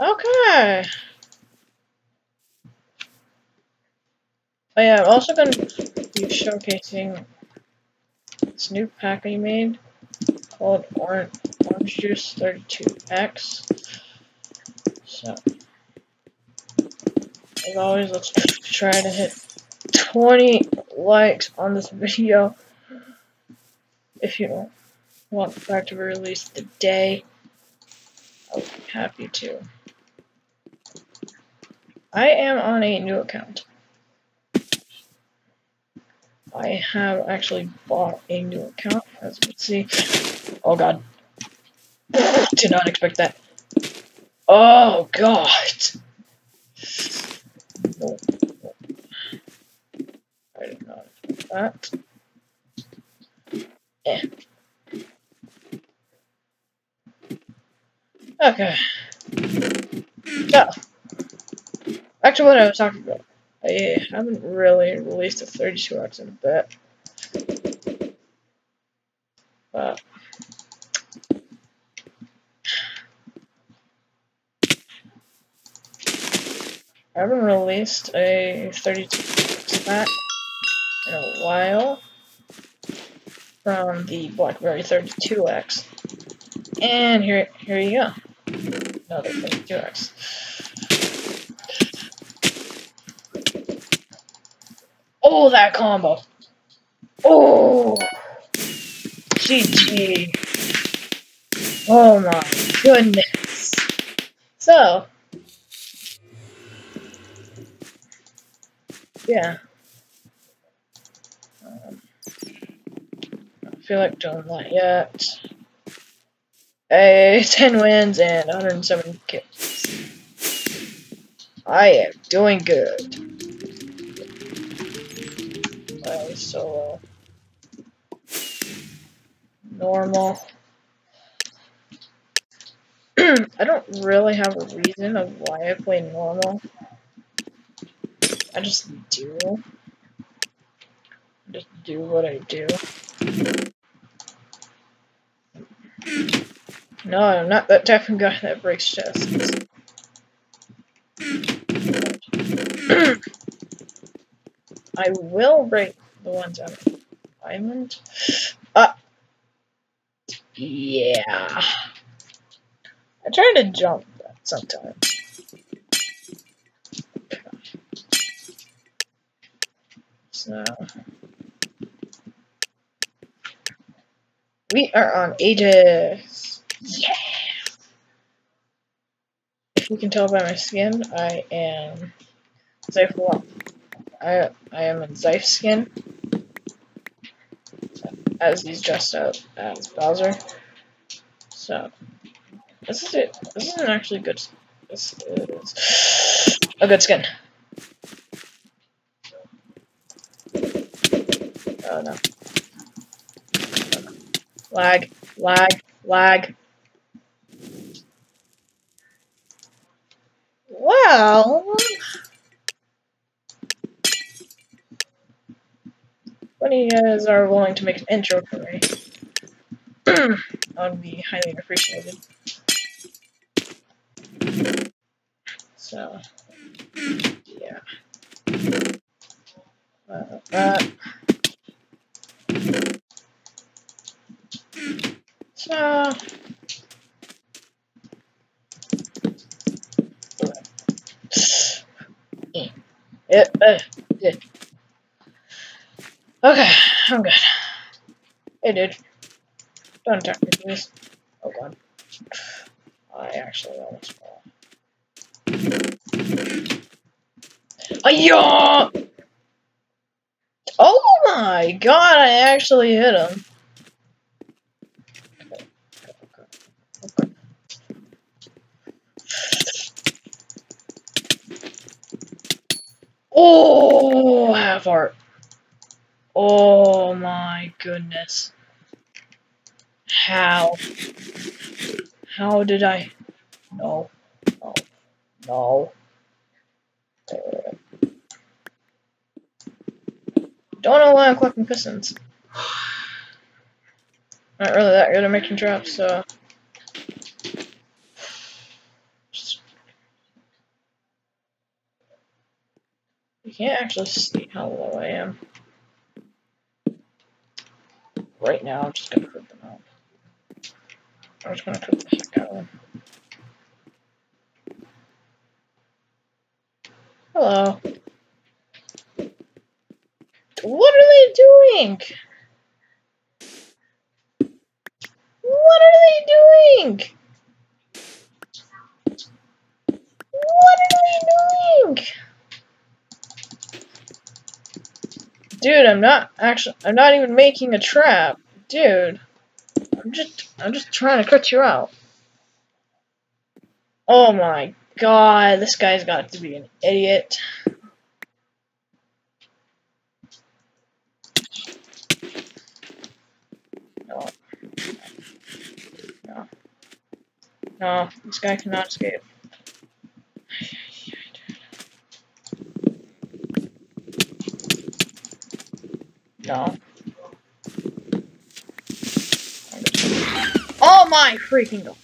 Okay. Oh yeah, I'm also going to be showcasing this new pack I made called Orange, Orange Juice 32X. So, as always, let's try to hit 20 likes on this video if you want the to be released today. I'll be happy to. I am on a new account. I have actually bought a new account, as you can see. Oh god. Did not expect that. Oh god. I did not expect that. Eh. Okay. So, to what I was talking about. I haven't really released a 32X in a bit. But, I haven't released a 32X pack in a while from the BlackBerry 32X. And here, here you go. Another 32X. Oh, that combo. Oh. GG. Oh my goodness. So. Yeah. Um, I feel like doing that yet. A 10 wins and 107 kills. I am doing good. I solo. Uh, normal. I don't really have a reason of why I play normal. I just do. I just do what I do. No, I'm not that type of guy that breaks chests. I will break the ones out of diamond. Uh, yeah. I try to jump that sometimes. So. We are on Aegis. Yeah! You can tell by my skin, I am safe Zyph I I am in Zyph skin. As he's dressed up as Bowser. So this is it. This is an actually good this is a good skin. Oh no. Lag, lag, lag. Well, you guys are willing to make an intro for me, that would be highly appreciated. So, yeah. Uh, uh, so. Uh. Okay, I'm good. Hey, dude. Don't attack me, please. Oh, God. I actually almost fell. Ayah! Oh my god, I actually hit him. Oh, half heart. Oh my goodness. How? How did I? No. No. No. Don't know why I'm collecting pistons. Not really that good at making traps, so. You can't actually see how low I am. Right now, I'm just gonna put them out. I'm just put the heck out of them. Hello. What are they doing? What are they doing? What are they doing? Dude, I'm not actually, I'm not even making a trap. Dude. I'm just, I'm just trying to cut you out. Oh my god, this guy's got to be an idiot. No. No. No, this guy cannot escape. No. Oh my freaking god.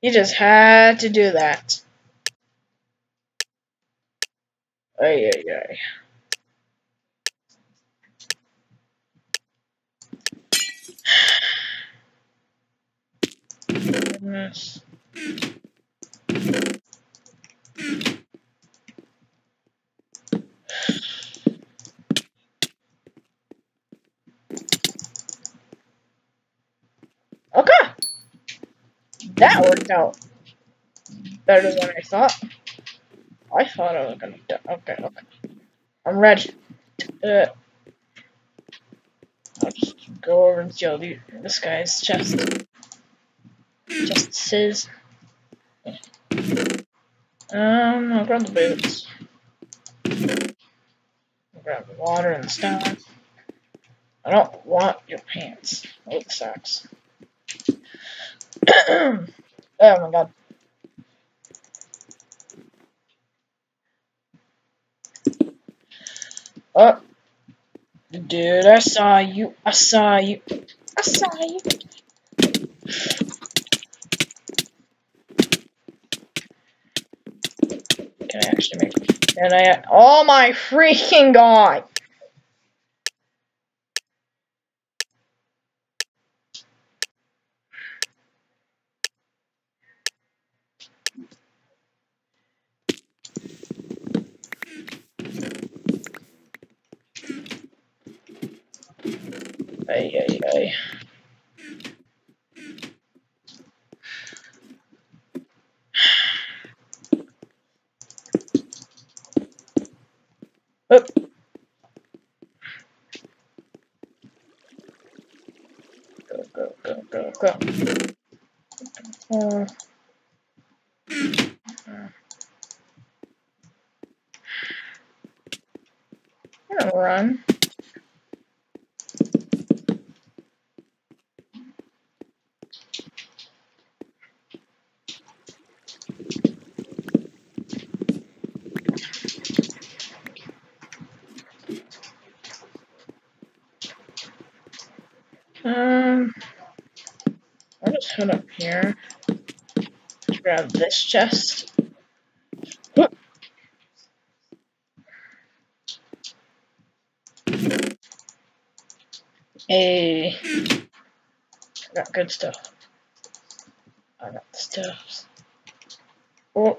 You just had to do that. Ay, ay, ay. Goodness. Okay. That worked out better than I thought. I thought I was gonna die. Okay, okay. I'm ready. Uh, I'll just go over and steal the, this guy's chest. Just says. Um, I'll grab the boots. I'll grab the water and the stuff. I don't want your pants. Oh, the socks. oh my god. Oh. Dude, I saw you. I saw you. I saw you. Can I actually make Can I? Oh my freaking god! Ay, ay, ay. Up. Go, go, go, go, go. Uh, I'm gonna run. Um, Head up here. Grab this chest. Hey, got good stuff. I got the stuff. Oh,